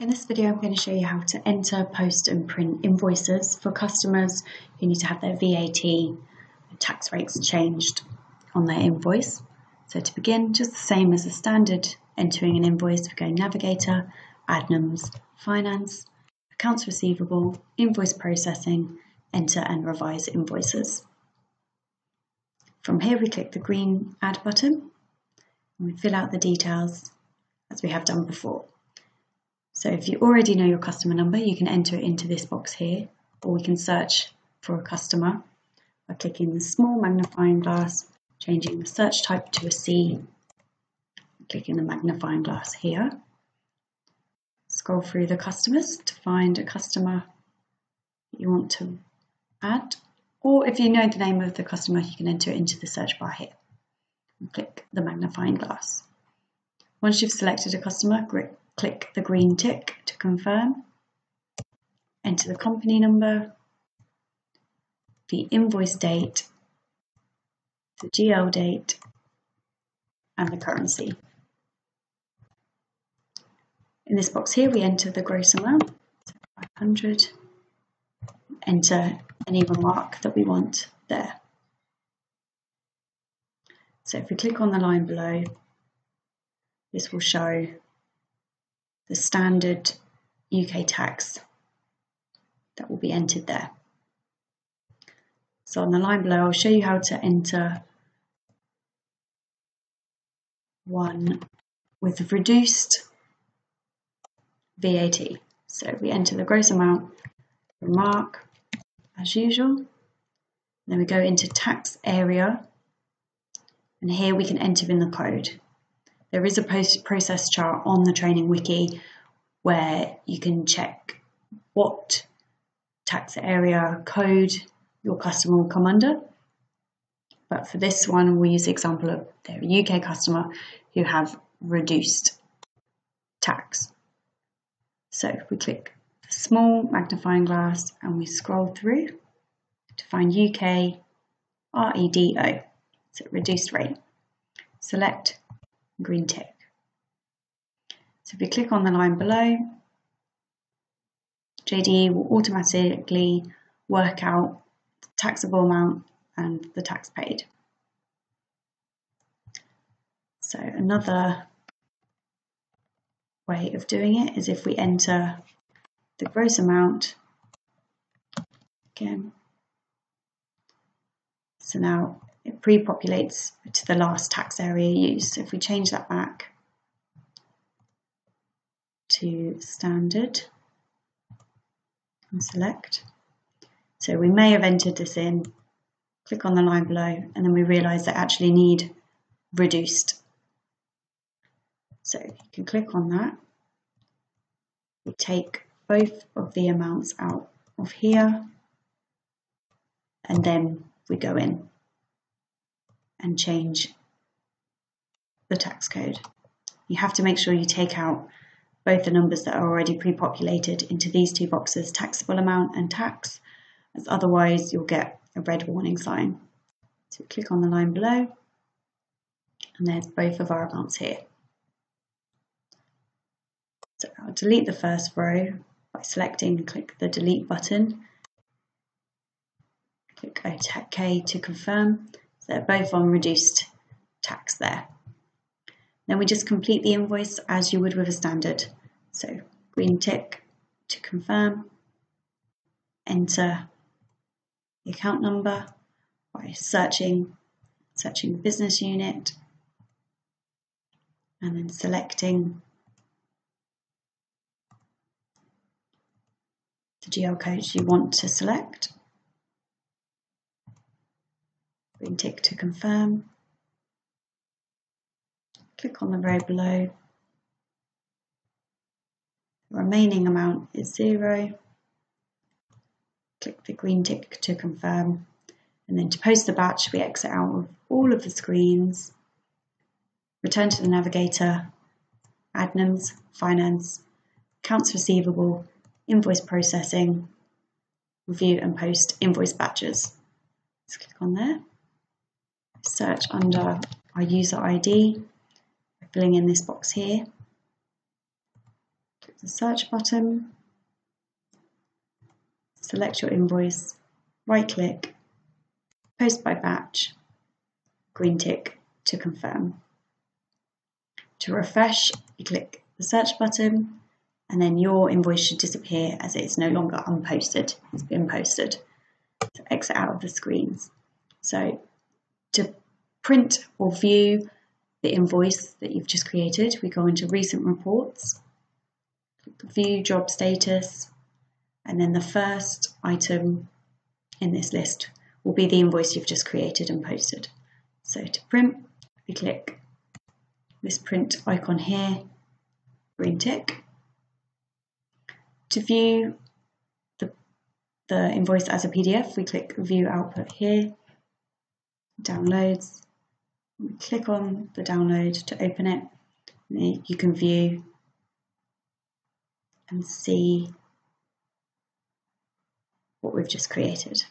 In this video, I'm going to show you how to enter, post and print invoices for customers who need to have their VAT tax rates changed on their invoice. So to begin, just the same as the standard entering an invoice, we go Navigator, Adnams, Finance, Accounts Receivable, Invoice Processing, Enter and Revise Invoices. From here, we click the green Add button and we fill out the details as we have done before. So if you already know your customer number, you can enter it into this box here, or we can search for a customer by clicking the small magnifying glass, changing the search type to a C, clicking the magnifying glass here. Scroll through the customers to find a customer you want to add, or if you know the name of the customer, you can enter it into the search bar here. And click the magnifying glass. Once you've selected a customer, click the green tick to confirm, enter the company number, the invoice date, the GL date, and the currency. In this box here, we enter the gross amount, 500, enter any remark that we want there. So if we click on the line below, this will show the standard UK tax that will be entered there. So on the line below, I'll show you how to enter one with reduced VAT. So we enter the gross amount, remark, as usual. Then we go into tax area, and here we can enter in the code. There is a post process chart on the training wiki where you can check what tax area code your customer will come under. But for this one, we use the example of their UK customer who have reduced tax. So we click the small magnifying glass and we scroll through to find UK REDO, so reduced rate. Select green tick. So if we click on the line below, JDE will automatically work out the taxable amount and the tax paid. So another way of doing it is if we enter the gross amount again. So now it pre-populates to the last tax area used. So if we change that back to standard and select. So we may have entered this in, click on the line below, and then we realise that actually need reduced. So you can click on that. We take both of the amounts out of here, and then we go in and change the tax code. You have to make sure you take out both the numbers that are already pre-populated into these two boxes, taxable amount and tax, as otherwise you'll get a red warning sign. So click on the line below, and there's both of our amounts here. So I'll delete the first row by selecting and click the delete button. Click OK to confirm. They're both on reduced tax there. Then we just complete the invoice as you would with a standard. So green tick to confirm, enter the account number by searching, searching the business unit, and then selecting the GL code you want to select. Green tick to confirm. Click on the row below. The remaining amount is zero. Click the green tick to confirm. And then to post the batch, we exit out of all of the screens, return to the navigator, adnams, finance, accounts receivable, invoice processing, review and post invoice batches. Let's click on there search under our user ID, filling in this box here. Click the search button, select your invoice, right click, post by batch, green tick to confirm. To refresh, you click the search button and then your invoice should disappear as it's no longer unposted, it's been posted. So exit out of the screens. So to print or view the invoice that you've just created, we go into recent reports, view job status, and then the first item in this list will be the invoice you've just created and posted. So to print, we click this print icon here, green tick. To view the, the invoice as a PDF, we click View Output here, Downloads. We click on the download to open it. You can view and see what we've just created.